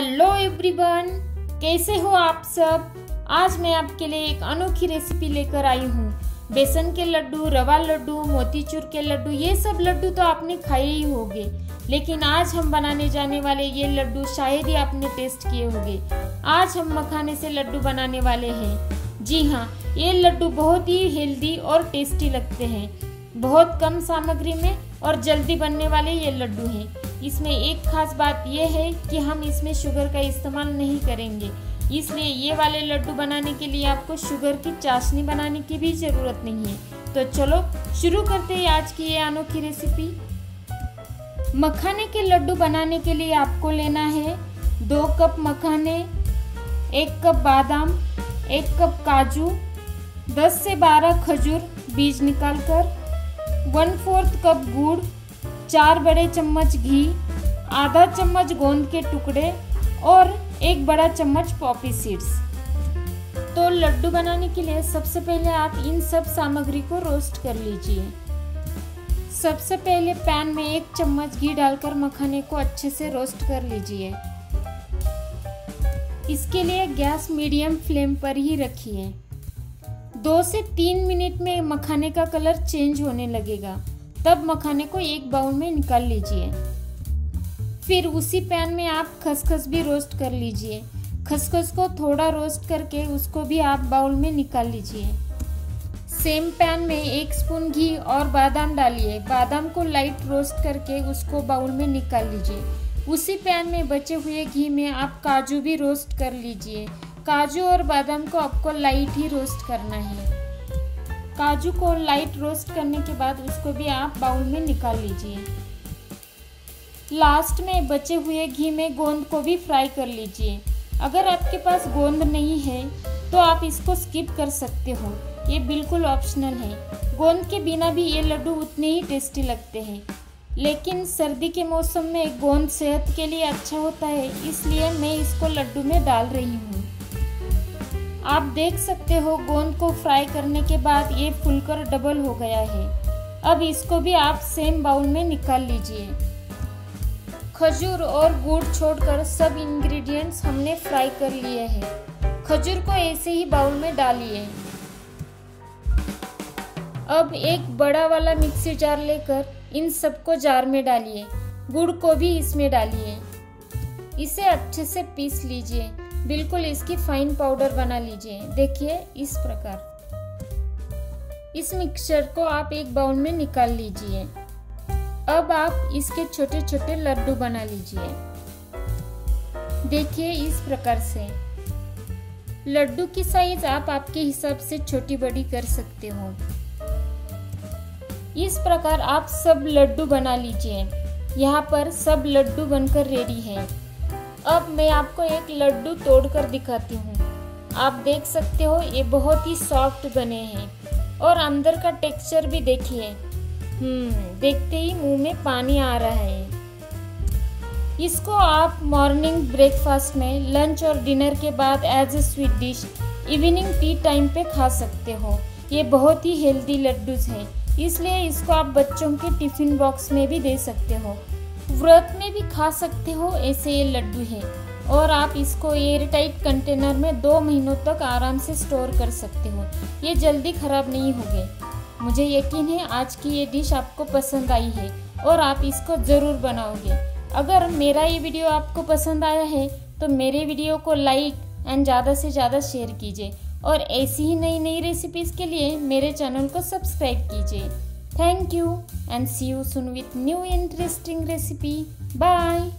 Hello everyone, कैसे हो आप सब? आज मैं आपके लिए एक अनोखी रेसिपी लेकर आई हूँ। बेसन के लड्डू, रवा लड्डू, मोतीचूर के लड्डू, ये सब लड्डू तो आपने खाए ही होंगे। लेकिन आज हम बनाने जाने वाले ये लड्डू शायद ही आपने टेस्ट किए होंगे। आज हम मखाने से लड्डू बनाने वाले हैं। जी हाँ ये लड्डू बहुत ही हेल्दी और टेस्टी लगते हैं। बहुत कम सामग्री में और जल्दी बनने वाले ये लड्डू हैं। इसमें एक खास बात यह है कि हम इसमें शुगर का इस्तेमाल नहीं करेंगे। इसलिए ये वाले लड्डू बनाने के लिए आपको शुगर की चाशनी बनाने की भी ज़रूरत नहीं है। तो चलो, शुरू करते हैं आज की ये अनोखी रेसिपी मखाने के लड्डू बनाने के लिए आपको लेना है दो कप मखाने, एक कप बादाम, एक कप काजू 10 से 12 खजूर बीज निकालकर वन फोर्थ कप गुड़ चार बड़े चम्मच घी, आधा चम्मच गोंद के टुकड़े और एक बड़ा चम्मच पॉपी सीड्स। तो लड्डू बनाने के लिए सबसे पहले आप इन सब सामग्री को रोस्ट कर लीजिए। सबसे पहले पैन में एक चम्मच घी डालकर मखाने को अच्छे से रोस्ट कर लीजिए। इसके लिए गैस मीडियम फ्लेम पर ही रखिए। दो से तीन मिनट में मखाने का कलर चेंज होने लगेगा। तब मखाने को एक बाउल में निकाल लीजिए। फिर उसी पैन में आप खसखस भी रोस्ट कर लीजिए। खसखस को थोड़ा रोस्ट करके उसको भी आप बाउल में निकाल लीजिए। सेम पैन में एक स्पून घी और बादाम डालिए। बादाम को लाइट रोस्ट करके उसको बाउल में निकाल लीजिए। उसी पैन में बचे हुए घी में आप काजू भी रोस्ट कर लीजिए। काजू और बादाम को आपको लाइट ही रोस्ट करना है। काजू को लाइट रोस्ट करने के बाद उसको भी आप बाउल में निकाल लीजिए। लास्ट में बचे हुए घी में गोंद को भी फ्राई कर लीजिए। अगर आपके पास गोंद नहीं है तो आप इसको स्किप कर सकते हो। ये बिल्कुल ऑप्शनल है। गोंद के बिना भी ये लड्डू उतने ही टेस्टी लगते हैं। लेकिन सर्दी के मौसम में गोंद सेहत के लिए अच्छा होता है, इसलिए मैं इसको लड्डू में डाल रही हूँ। आप देख सकते हो गोंद को फ्राई करने के बाद ये फुलकर डबल हो गया है। अब इसको भी आप सेम बाउल में निकाल लीजिए। खजूर और गुड़ छोड़कर सब इंग्रेडिएंट्स हमने फ्राई कर लिए हैं। खजूर को ऐसे ही बाउल में डालिए। अब एक बड़ा वाला मिक्सी जार लेकर इन सबको जार में डालिए। गुड़ को भी इसमें डालिए। इसे अच्छे से पीस लीजिए। बिल्कुल इसकी फाइन पाउडर बना लीजिए। देखिए, इस प्रकार। इस मिक्सचर को आप एक बाउल में निकाल लीजिए। अब आप इसके छोटे छोटे लड्डू बना लीजिए। देखिए, इस प्रकार से। लड्डू की साइज़ आप आपके हिसाब से छोटी बड़ी कर सकते हो। इस प्रकार आप सब लड्डू बना लीजिए। यहाँ पर सब लड्डू बनकर रेडी है। अब मैं आपको एक लड्डू तोड़कर दिखाती हूँ। आप देख सकते हो, ये बहुत ही सॉफ्ट बने हैं और अंदर का टेक्सचर भी देखिए। हम्म देखते ही मुँह में पानी आ रहा है। इसको आप मॉर्निंग ब्रेकफास्ट में लंच और डिनर के बाद as a sweet dish evening tea time पे खा सकते हो। ये बहुत ही हेल्दी लड्डूज हैं। इसलिए इसको आप बच्चों के टिफ़िन बॉक्स में भी दे सकते हो। व्रत में भी खा सकते हो, ऐसे ये लड्डू है। और आप इसको एयर टाइट कंटेनर में दो महीनों तक आराम से स्टोर कर सकते हो। ये जल्दी ख़राब नहीं होंगे। मुझे यकीन है, आज की ये डिश आपको पसंद आई है और आप इसको ज़रूर बनाओगे। अगर मेरा ये वीडियो आपको पसंद आया है तो मेरे वीडियो को लाइक एंड ज़्यादा से ज़्यादा शेयर कीजिए। और ऐसी ही नई नई रेसिपीज़ के लिए मेरे चैनल को सब्सक्राइब कीजिए। Thank you and see you soon with new interesting recipe. Bye.